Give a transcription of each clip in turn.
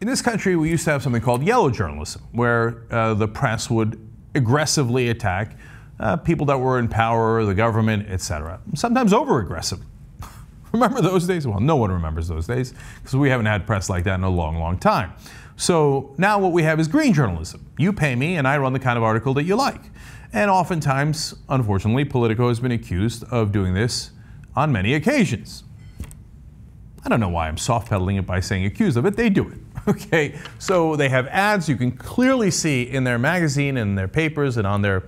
In this country, we used to have something called yellow journalism, where uh, the press would aggressively attack uh, people that were in power, the government, etc. Sometimes over aggressive. Remember those days? Well, no one remembers those days because we haven't had press like that in a long, long time. So now what we have is green journalism. You pay me and I run the kind of article that you like. And oftentimes, unfortunately, Politico has been accused of doing this on many occasions. I don't know why I'm soft pedaling it by saying accused of it. They do it. Okay, so they have ads you can clearly see in their magazine and their papers and on their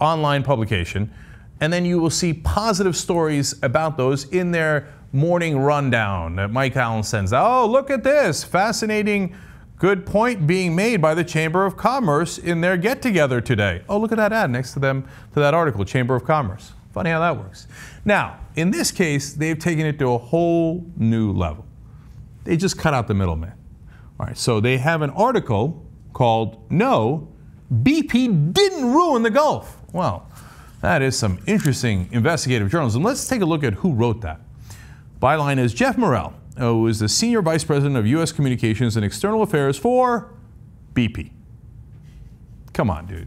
online publication. And then you will see positive stories about those in their morning rundown that Mike Allen sends out. Oh, look at this fascinating, good point being made by the Chamber of Commerce in their get together today. Oh, look at that ad next to them, to that article, Chamber of Commerce. Funny how that works. Now, in this case, they've taken it to a whole new level. They just cut out the middleman. All right, so they have an article called No, BP Didn't Ruin the Gulf. Well, that is some interesting investigative journalism. Let's take a look at who wrote that. Byline is Geoff Morrell, uh, who is the Senior Vice President of U.S. Communications and External Affairs for BP. Come on, dude.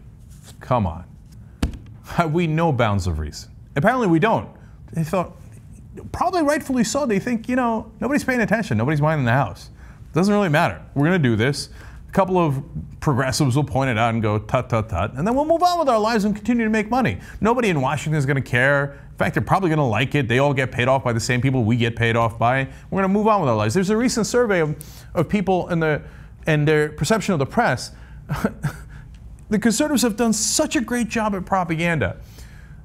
Come on. We no bounds of reason? Apparently we don't. They thought, probably rightfully so, they think, you know, nobody's paying attention, nobody's minding the house. It Doesn't really matter. We're going to do this. A couple of progressives will point it out and go tut tut tut, and then we'll move on with our lives and continue to make money. Nobody in Washington is going to care. In fact, they're probably going to like it. They all get paid off by the same people we get paid off by. We're going to move on with our lives. There's a recent survey of, of people and the and their perception of the press. the conservatives have done such a great job at propaganda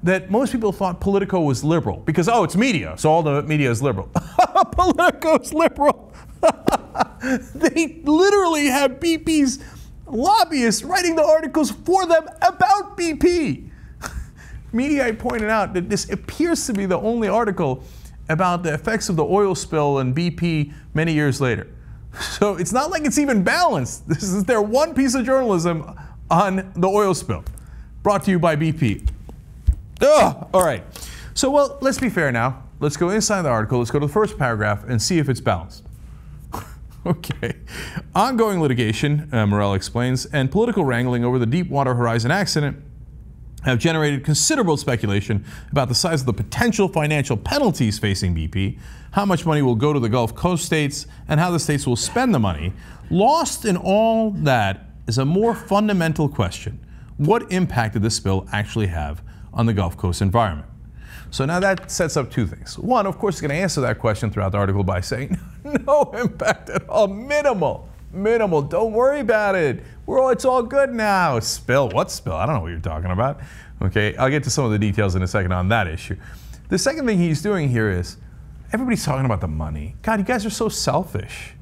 that most people thought Politico was liberal because oh, it's media, so all the media is liberal. Politico's liberal. they literally have BP's lobbyists writing the articles for them about BP. Mediaite pointed out that this appears to be the only article about the effects of the oil spill and BP many years later. So it's not like it's even balanced. This is their one piece of journalism on the oil spill, brought to you by BP. Ugh, all right. So, well, let's be fair now. Let's go inside the article. Let's go to the first paragraph and see if it's balanced. Okay. Ongoing litigation, uh, Morrell explains, and political wrangling over the Deepwater Horizon accident have generated considerable speculation about the size of the potential financial penalties facing BP, how much money will go to the Gulf Coast states, and how the states will spend the money. Lost in all that is a more fundamental question. What impact did this spill actually have on the Gulf Coast environment? So now that sets up two things. One, of course, is going to answer that question throughout the article by saying, no impact at all, minimal, minimal. Don't worry about it. We're all, it's all good now. Spill, what spill? I don't know what you're talking about. Okay, I'll get to some of the details in a second on that issue. The second thing he's doing here is, everybody's talking about the money. God, you guys are so selfish.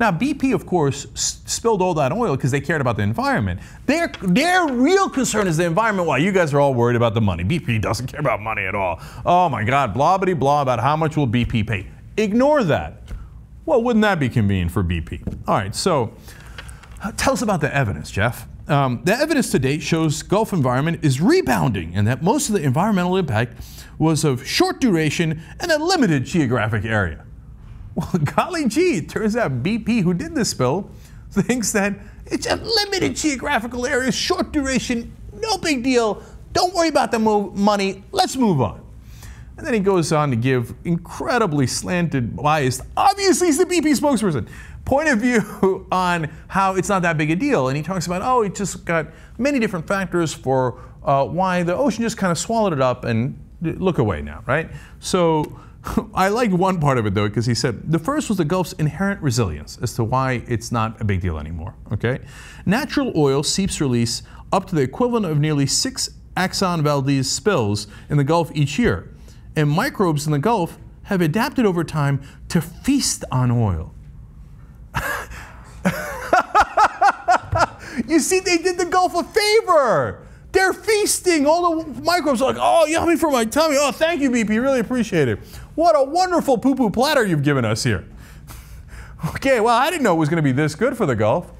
Now, BP, of course, spilled all that oil because they cared about the environment. Their, their real concern is the environment, while you guys are all worried about the money. BP doesn't care about money at all. Oh my God, blah, blah, blah about how much will BP pay. Ignore that. Well, wouldn't that be convenient for BP? All right, so uh, tell us about the evidence, Geoff. Um, the evidence to date shows Gulf environment is rebounding and that most of the environmental impact was of short duration and a limited geographic area. Well, golly gee, it turns out BP, who did this spill, thinks that it's a limited geographical area, short duration, no big deal. Don't worry about the move, money. Let's move on. And then he goes on to give incredibly slanted, biased, obviously he's the BP spokesperson, point of view on how it's not that big a deal. And he talks about, oh, it just got many different factors for uh, why the ocean just kind of swallowed it up and look away now, right? So I liked one part of it though, because he said the first was the Gulf's inherent resilience as to why it's not a big deal anymore. Okay, natural oil seeps release up to the equivalent of nearly six Exxon Valdez spills in the Gulf each year, and microbes in the Gulf have adapted over time to feast on oil. you see, they did the Gulf a favor. They're feasting. All the microbes are like, oh, yummy for my tummy. Oh, thank you, BP. Really appreciate it. What a wonderful poo poo platter you've given us here. okay, well, I didn't know it was going to be this good for the Gulf.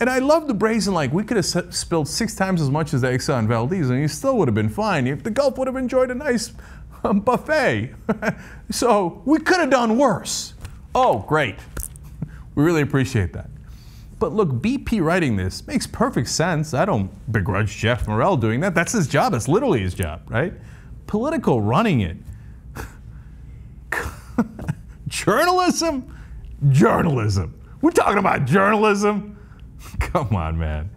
And I love the brazen, like, we could have spilled six times as much as the Exxon Valdez, and you still would have been fine. If the Gulf would have enjoyed a nice um, buffet. so we could have done worse. Oh, great. We really appreciate that. But look, BP writing this makes perfect sense. I don't begrudge Geoff Morrell doing that. That's his job. That's literally his job, right? Politico running it. journalism? Journalism. We're talking about journalism? Come on, man.